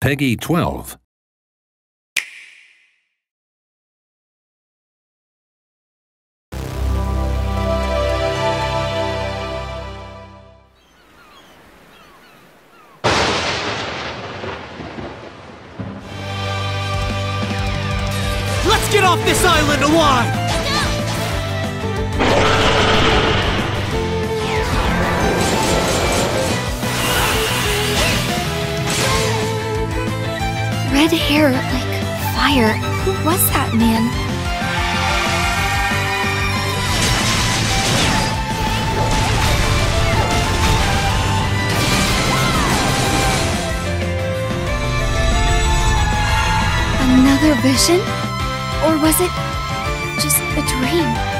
Peggy 12. Let's get off this island alive! Red hair, like fire. Who was that man? Another vision? Or was it just a dream?